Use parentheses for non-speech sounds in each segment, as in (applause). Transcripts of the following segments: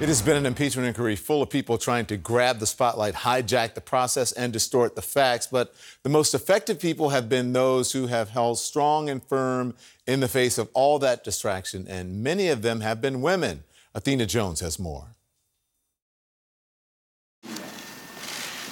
It has been an impeachment inquiry full of people trying to grab the spotlight, hijack the process, and distort the facts. But the most effective people have been those who have held strong and firm in the face of all that distraction. And many of them have been women. Athena Jones has more.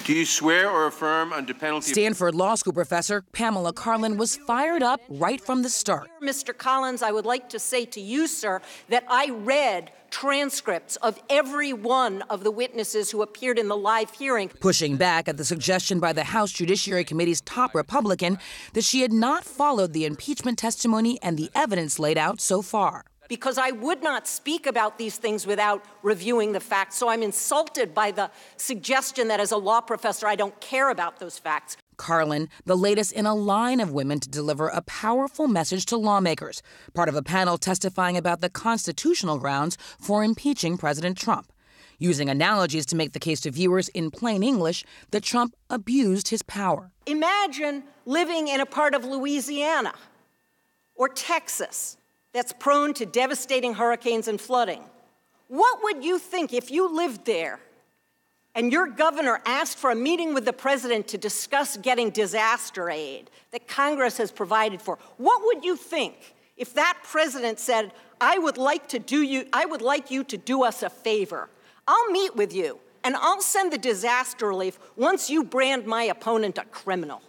Do you swear or affirm under penalty? Stanford Law School professor Pamela Karlan was fired up right from the start. Mr. Collins, I would like to say to you, sir, that I read transcripts of every one of the witnesses who appeared in the live hearing. Pushing back at the suggestion by the House Judiciary Committee's top Republican that she had not followed the impeachment testimony and the evidence laid out so far because I would not speak about these things without reviewing the facts. So I'm insulted by the suggestion that as a law professor, I don't care about those facts. Karlan, the latest in a line of women to deliver a powerful message to lawmakers, part of a panel testifying about the constitutional grounds for impeaching President Trump. Using analogies to make the case to viewers in plain English that Trump abused his power. Imagine living in a part of Louisiana or Texas that's prone to devastating hurricanes and flooding. What would you think if you lived there and your governor asked for a meeting with the president to discuss getting disaster aid that Congress has provided for? What would you think if that president said, I would like to do you, I would like you to do us a favor. I'll meet with you and I'll send the disaster relief once you brand my opponent a criminal.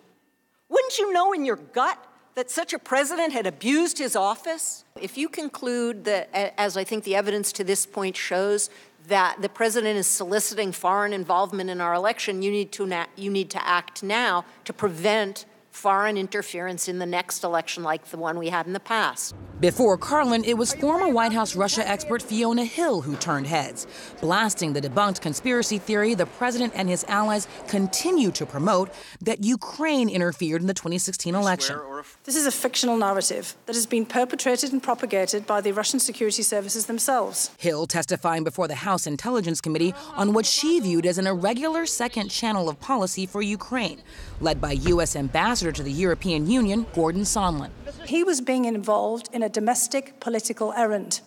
Wouldn't you know in your gut that such a president had abused his office? If you conclude that, as I think the evidence to this point shows, that the president is soliciting foreign involvement in our election, you need to, you need to act now to prevent foreign interference in the next election like the one we had in the past. Before Karlan, it was former White House Russia expert Fiona Hill who turned heads, blasting the debunked conspiracy theory the president and his allies continue to promote that Ukraine interfered in the 2016 election. This is a fictional narrative that has been perpetrated and propagated by the Russian security services themselves. Hill testifying before the House Intelligence Committee on what she viewed as an irregular second channel of policy for Ukraine, led by U.S. Ambassador to the European Union, Gordon Sondland. He was being involved in a domestic political errand,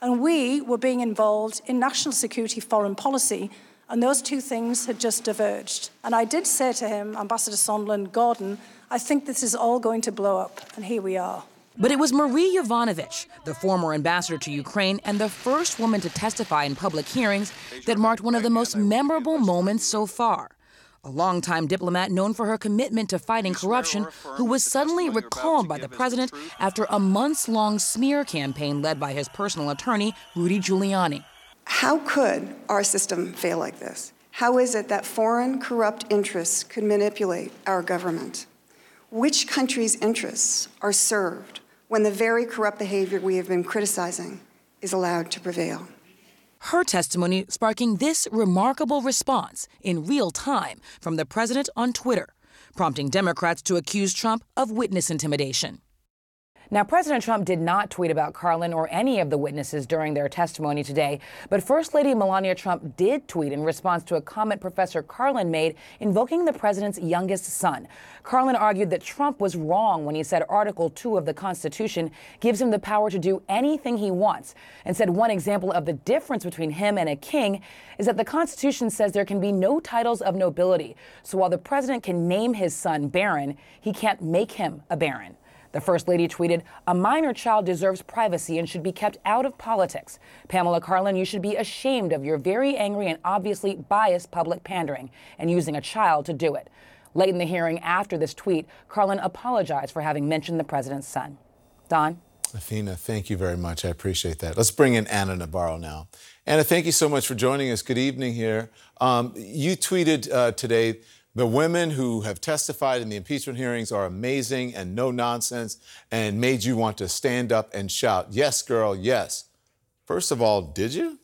and we were being involved in national security foreign policy and those two things had just diverged. And I did say to him, Ambassador Sondland, Gordon, I think this is all going to blow up, and here we are. But it was Marie Yovanovitch, the former ambassador to Ukraine and the first woman to testify in public hearings, that marked one of the most memorable moments so far. A longtime diplomat known for her commitment to fighting corruption, who was suddenly recalled by the president after a months long smear campaign led by his personal attorney, Rudy Giuliani. How could our system fail like this? How is it that foreign corrupt interests could manipulate our government? Which country's interests are served when the very corrupt behavior we have been criticizing is allowed to prevail? Her testimony sparking this remarkable response in real time from the president on Twitter, prompting Democrats to accuse Trump of witness intimidation. Now, President Trump did not tweet about Karlan or any of the witnesses during their testimony today, but First Lady Melania Trump did tweet in response to a comment Professor Karlan made invoking the president's youngest son. Karlan argued that Trump was wrong when he said Article 2 of the Constitution gives him the power to do anything he wants, and said one example of the difference between him and a king is that the Constitution says there can be no titles of nobility. So while the president can name his son Barron, he can't make him a baron. The First Lady tweeted, A minor child deserves privacy and should be kept out of politics. Pamela Karlan, you should be ashamed of your very angry and obviously biased public pandering and using a child to do it. Late in the hearing after this tweet, Karlan apologized for having mentioned the president's son. Don? Athena, thank you very much. I appreciate that. Let's bring in Ana Navarro now. Ana, thank you so much for joining us. Good evening here. Um, you tweeted uh, today the women who have testified in the impeachment hearings are amazing and no nonsense and made you want to stand up and shout, Yes, girl, yes. First of all, did you?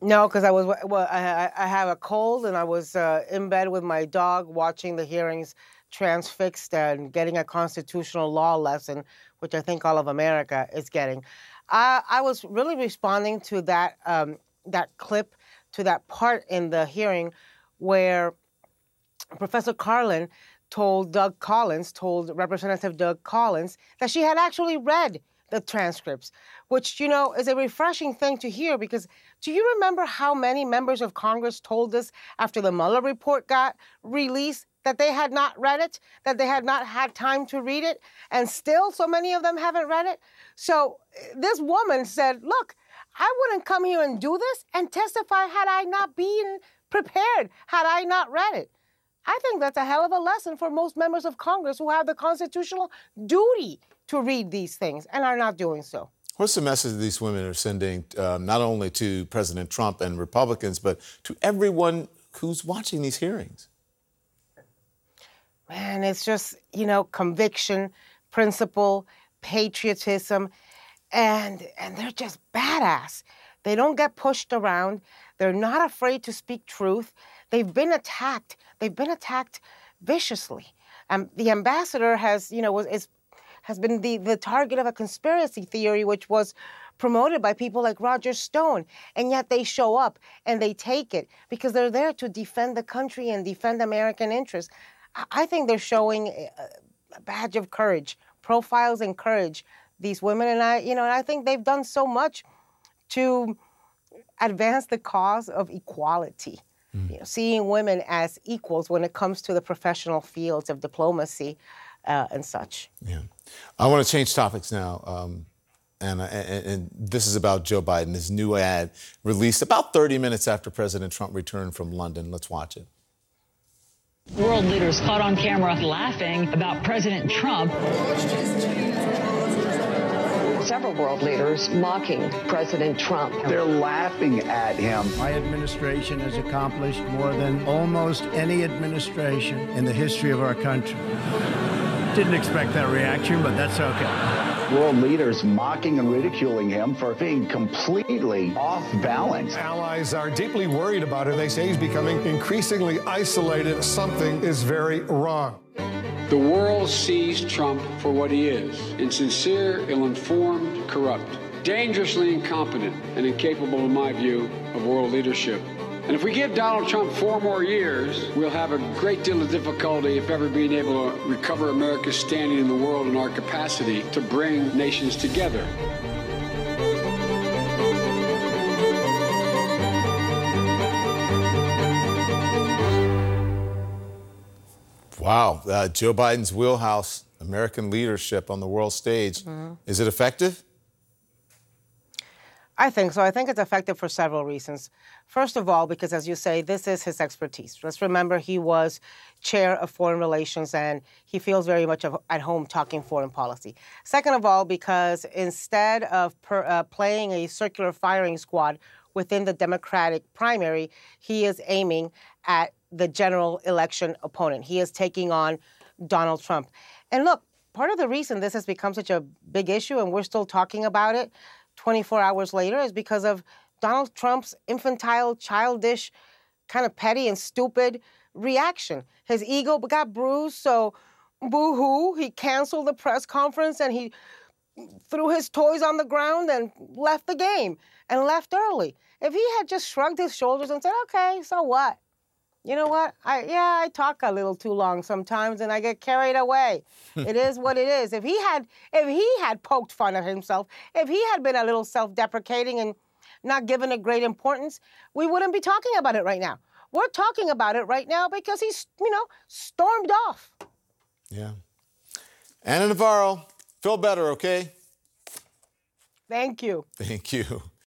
No, because I was well. I, I have a cold, and I was uh, in bed with my dog watching the hearings, transfixed and getting a constitutional law lesson, which I think all of America is getting. I, I was really responding to that um, that clip to that part in the hearing where Professor Karlan told Doug Collins, told Representative Doug Collins, that she had actually read the transcripts, which, you know, is a refreshing thing to hear because do you remember how many members of Congress told us after the Mueller report got released that they had not read it, that they had not had time to read it, and still so many of them haven't read it? So this woman said, Look, I wouldn't come here and do this and testify had I not been prepared, had I not read it. I think that's a hell of a lesson for most members of Congress who have the constitutional duty to read these things and are not doing so. What's the message these women are sending, um, not only to President Trump and Republicans, but to everyone who's watching these hearings? Man, it's just, you know, conviction, principle, patriotism, and and they're just badass. They don't get pushed around. They're not afraid to speak truth. They've been attacked. They've been attacked viciously. Um, the ambassador has, you know, was, is, has been the, the target of a conspiracy theory, which was promoted by people like Roger Stone. And yet they show up and they take it because they're there to defend the country and defend American interests. I think they're showing a badge of courage, profiles and courage. These women and I, you know, and I think they've done so much to advance the cause of equality. Mm. You know, seeing women as equals when it comes to the professional fields of diplomacy uh, and such. Yeah. I want to change topics now. Um, and, and, and, this is about Joe Biden, his new ad released about 30 minutes after President Trump returned from London. Let's watch it. World leaders caught on camera laughing about President Trump several world leaders mocking President Trump. They're laughing at him. My administration has accomplished more than almost any administration in the history of our country. Didn't expect that reaction, but that's okay. World leaders mocking and ridiculing him for being completely off balance. Allies are deeply worried about it. They say he's becoming increasingly isolated. Something is very wrong. The world sees Trump for what he is insincere, ill informed, corrupt, dangerously incompetent, and incapable, in my view, of world leadership. And if we give Donald Trump four more years, we'll have a great deal of difficulty, if ever, being able to recover America's standing in the world and our capacity to bring nations together. Wow, uh, Joe Biden's wheelhouse, American leadership on the world stage. Mm-hmm. Is it effective? I think so. I think it's effective for several reasons. First of all, because as you say, this is his expertise. Let's remember he was chair of foreign relations and he feels very much at home talking foreign policy. Second of all, because instead of per, uh, playing a circular firing squad within the Democratic primary, he is aiming at the general election opponent. He is taking on Donald Trump. And look, part of the reason this has become such a big issue and we're still talking about it 24 hours later is because of Donald Trump's infantile, childish, kind of petty and stupid reaction. His ego got bruised, so boo hoo, he canceled the press conference and he threw his toys on the ground and left the game and left early. If he had just shrugged his shoulders and said, okay, so what? You know what? I yeah, I talk a little too long sometimes and I get carried away. (laughs) it is what it is. If he had if he had poked fun at himself, if he had been a little self-deprecating and not given it great importance, we wouldn't be talking about it right now. We're talking about it right now because he's, you know, stormed off. Yeah. Ana Navarro, feel better, okay? Thank you. Thank you.